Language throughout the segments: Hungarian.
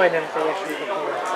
Moinen se before.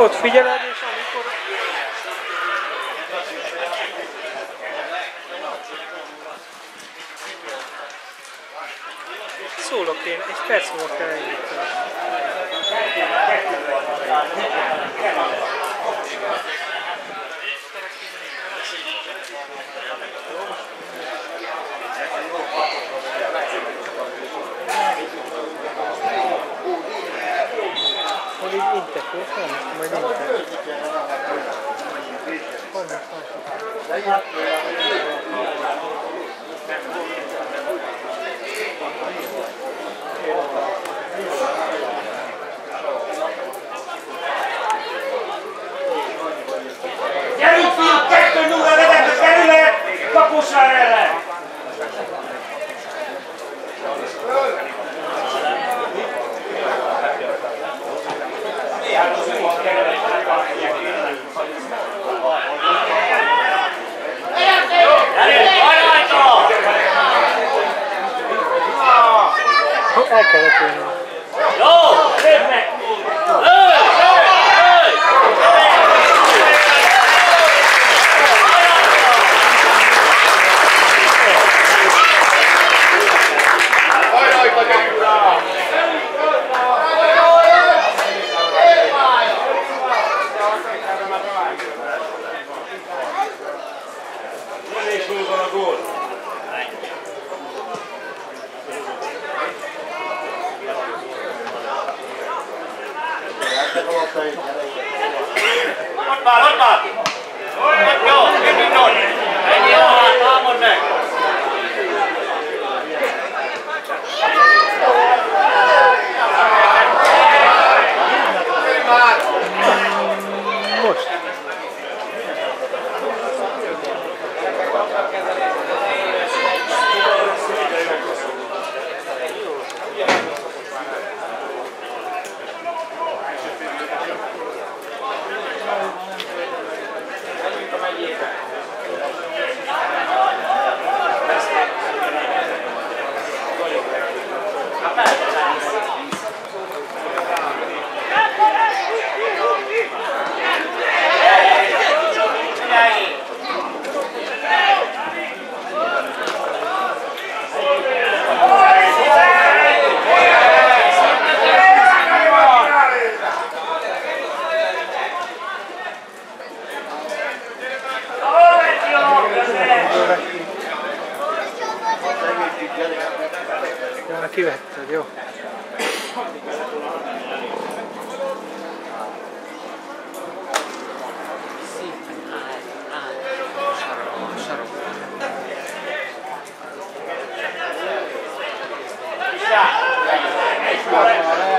Ott figyeled, Thanks, guys.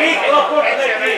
Itt kapott neki.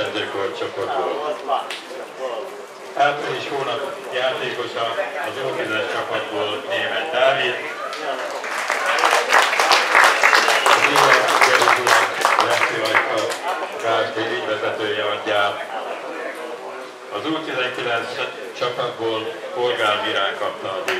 Másik a versenyzőkor csoportból. Április hónap játékosa az Ókizes csapatból német Dávid, az élet Geruzulak Leszivajka Kft. ügyvezetője adját. Az U19 csapatból Polgár Mirán kapta a díjat.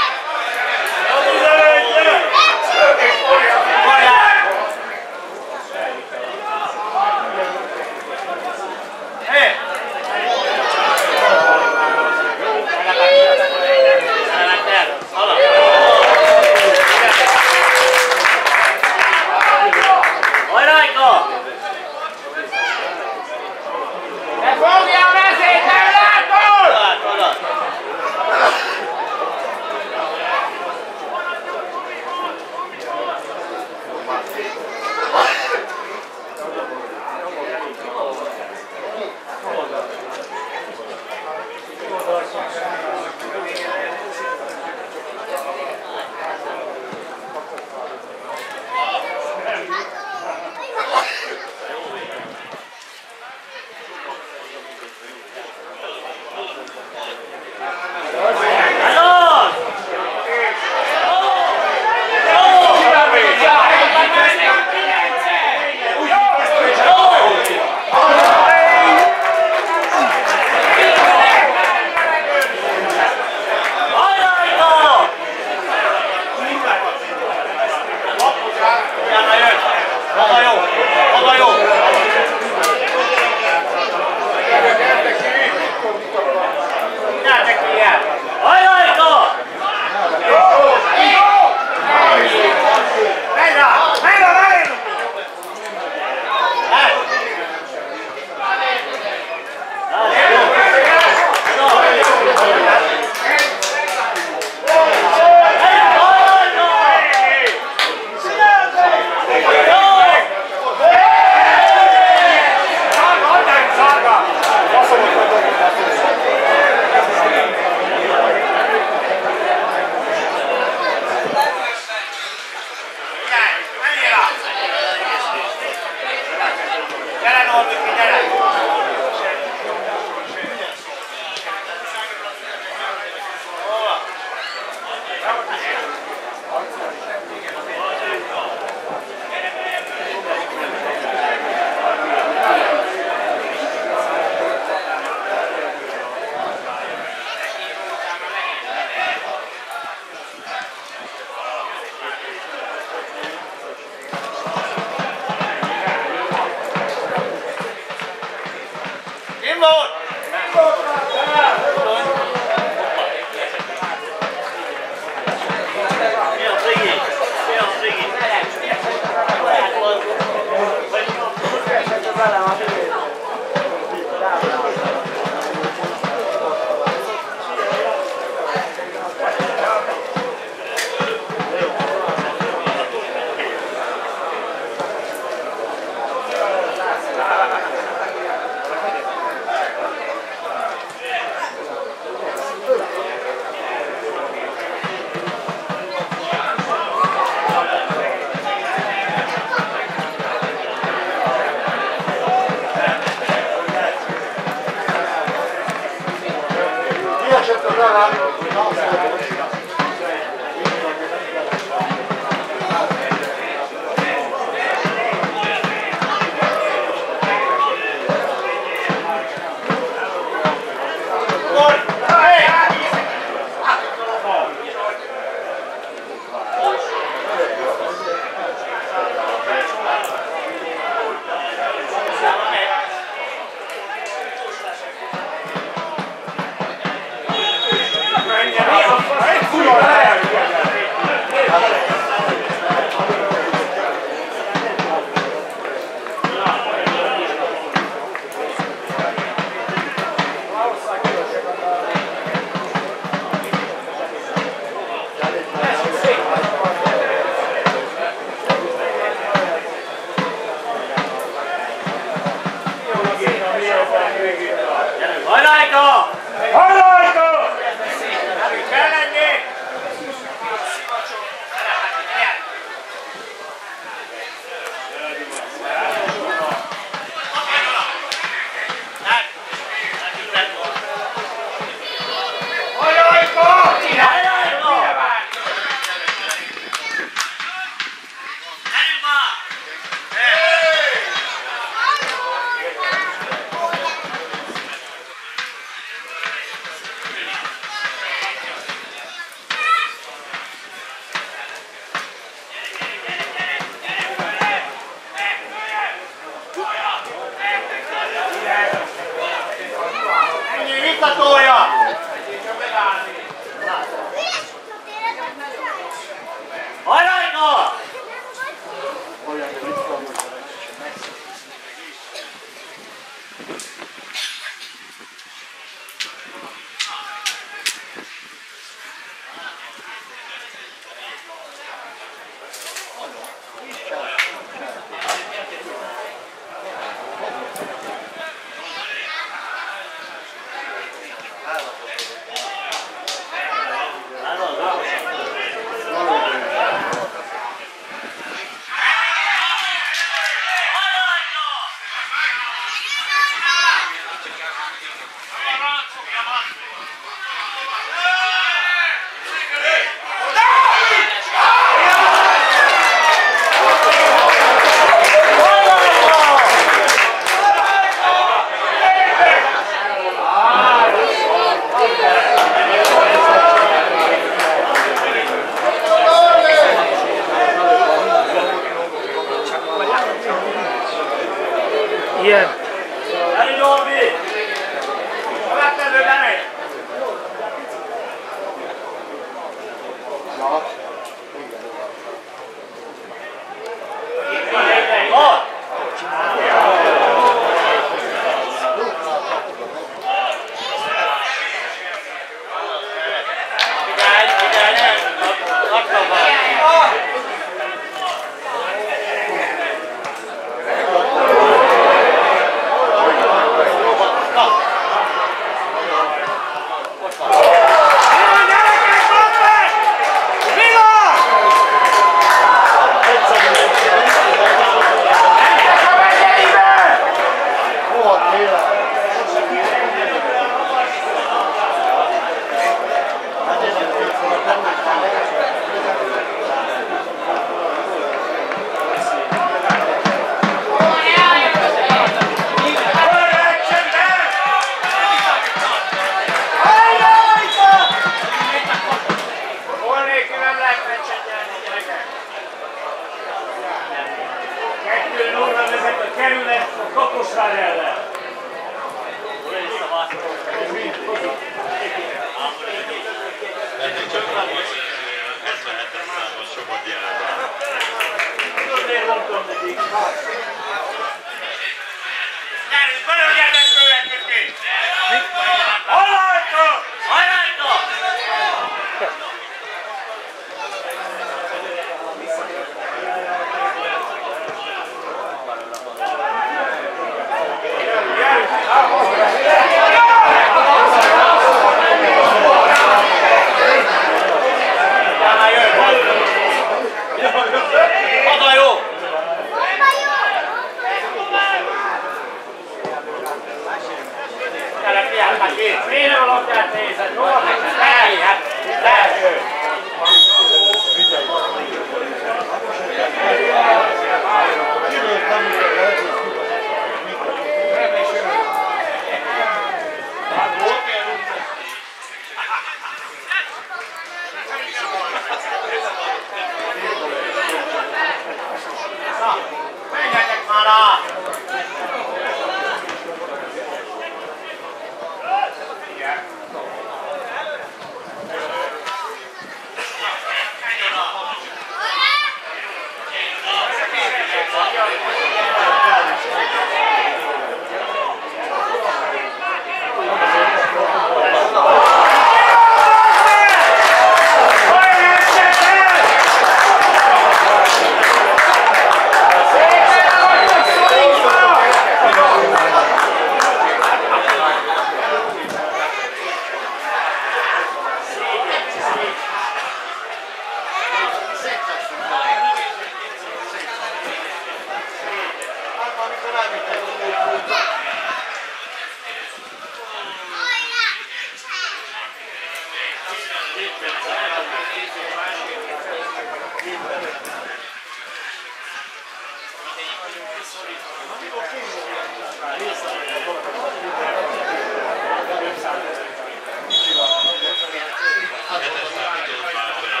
Hetes számított Mártonya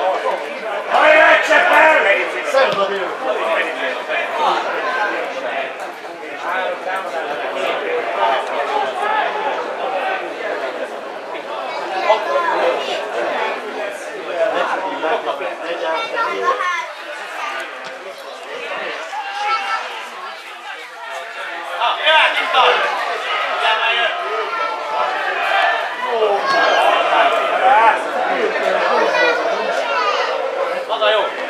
volt fel. Hajrá, Csepel! Jöhet itt a! Ugyan よ。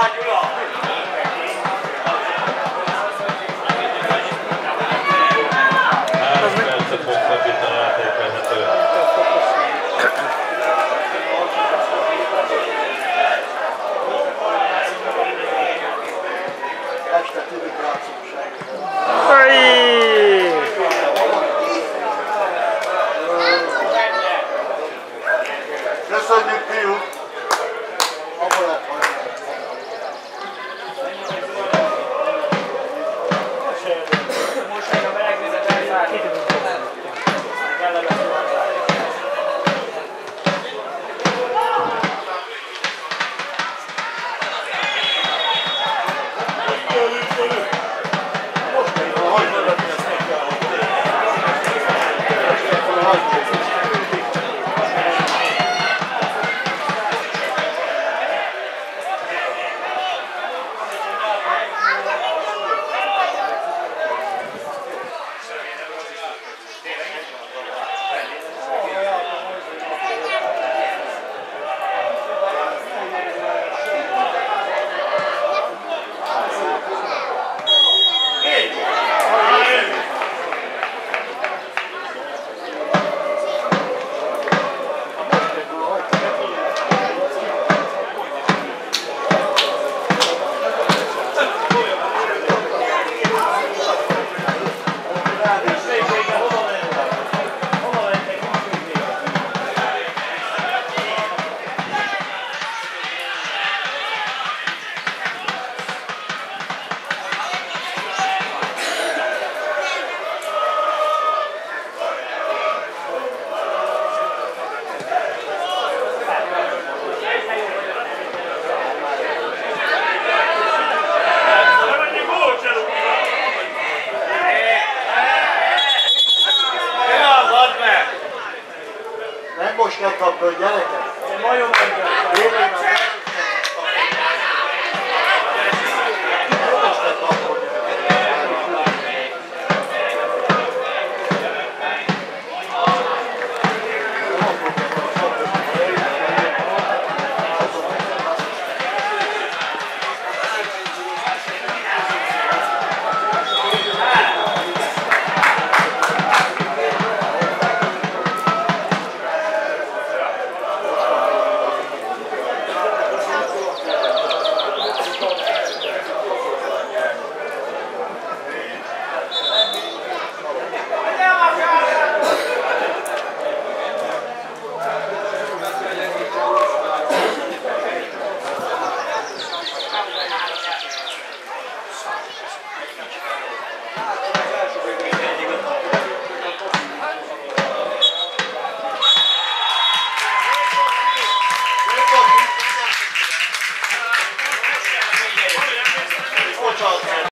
八九幺